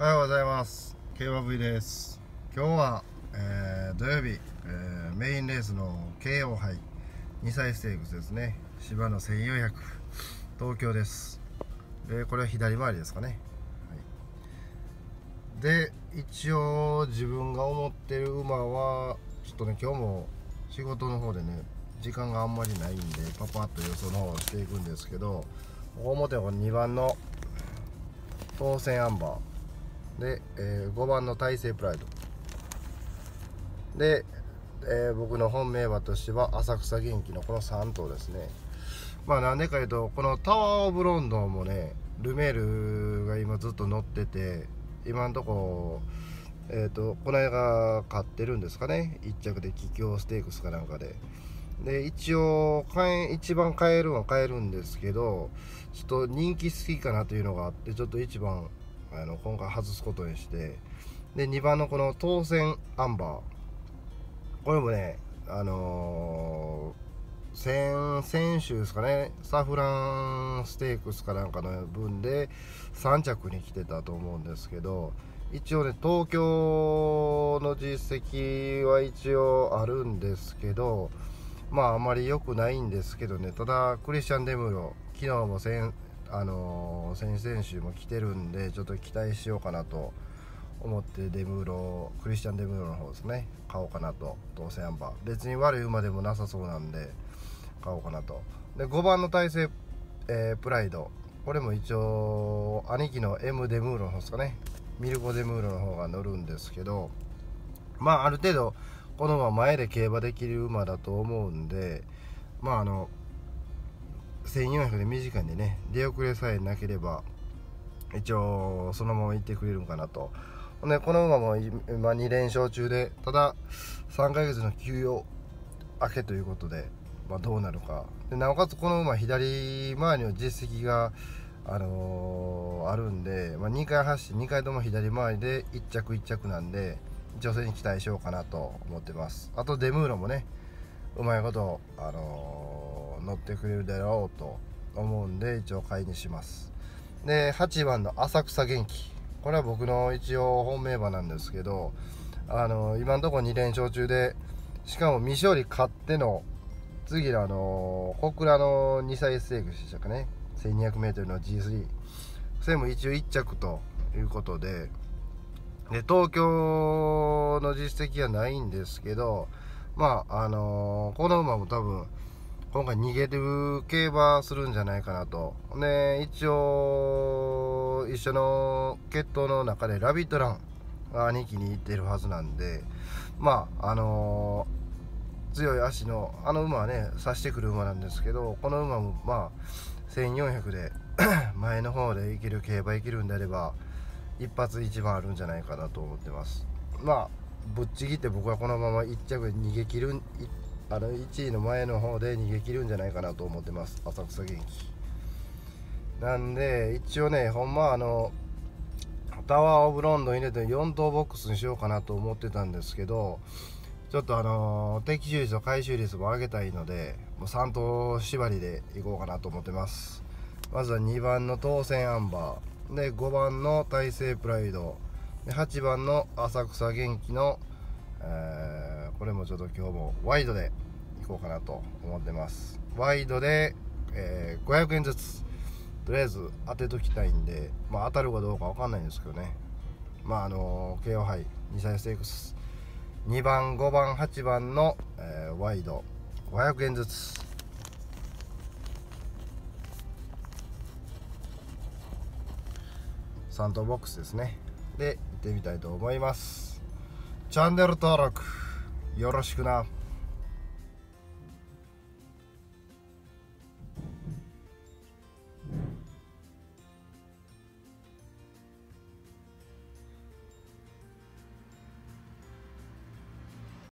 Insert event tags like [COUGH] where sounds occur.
おはようございます。競馬 V です。今日は、えー、土曜日、えー、メインレースの慶応杯2歳ステークスですね。芝の1400東京です。でこれは左回りですかね、はい、で一応自分が思ってる馬はちょっとね今日も仕事の方でね時間があんまりないんでパパッと予想の方をしていくんですけど表は2番の当選アンバー。で、えー、5番の大勢プライド。で、えー、僕の本命馬としては浅草元気のこの3頭ですね。まあなんでかいうとこのタワー・オブ・ロンドンもねルメールが今ずっと乗ってて今んとこえっ、ー、とこの間買ってるんですかね。1着で桔梗ステークスかなんかで。で一応買え一番買えるは買えるんですけどちょっと人気好きかなというのがあってちょっと1番あの今回外すことにしてで2番のこの当選アンバー。これもねあのー、先先週ですかねサフランステークスかなんかの分で3着に来てたと思うんですけど一応ね東京の実績は一応あるんですけどまああまり良くないんですけどねただクリスチャン・デムロ昨日も先,、あの、先々週も来てるんでちょっと期待しようかなと思ってデムーロクリスチャン・デムーロの方ですね。買おうかなと。どうせアンバー別に悪い馬でもなさそうなんで買おうかなと。で5番の体勢、えー、プライド。これも一応兄貴の M デムーロの方ですかね。ミルコ・デムーロの方が乗るんですけどまあある程度この馬前で競馬できる馬だと思うんでまああの1400で短いんでね出遅れさえなければ一応そのまま行ってくれるんかなと。でこの馬も今2連勝中でただ3ヶ月の休養明けということで、まあ、どうなるか。でなおかつこの馬左回りの実績があのー、あるんで、まあ、2回走って2回とも左回りで1着1着なんで女性に期待しようかなと思ってます。あとデムーロもねうまいこと、あのー、乗ってくれるだろうと思うんで一応買いにします。で8番の浅草元気。これは僕の一応本命馬なんですけどあのー、今のところ2連勝中でしかも未勝利勝っての次のあのー、小倉の2歳ステークスでしたかね。1200m の G3 それも一応1着ということでで東京の実績はないんですけどまああのー、この馬も多分今回逃げる競馬するんじゃないかなと。で一応一緒の決闘の中でラビットランが兄貴に行ってるはずなんでまああのー、強い足のあの馬はね刺してくる馬なんですけどこの馬もまあ1400で [COUGHS] 前の方でいける競馬いけるんであれば一発一番あるんじゃないかなと思ってます。まあぶっちぎって僕はこのまま1着逃げ切るあの1位の前の方で逃げ切るんじゃないかなと思ってます。浅草元気。なんで一応ねほんまあのタワー・オブ・ロンドン入れて4等ボックスにしようかなと思ってたんですけどちょっとあの適収率と回収率も上げたいのでもう3等縛りでいこうかなと思ってます。まずは2番の当選アンバー。で5番の大勢プライド。8番の浅草元気の、えー、これもちょっと今日もワイドでいこうかなと思ってます。ワイドで、えー、500円ずつ。とりあえず当てときたいんで、まあ、当たるかどうか分かんないんですけどね。まああの KO 杯2歳ステークス。2番5番8番の、えー、ワイド。500円ずつ。3等ボックスですね。でってみたいと思います。チャンネル登録よろしくな。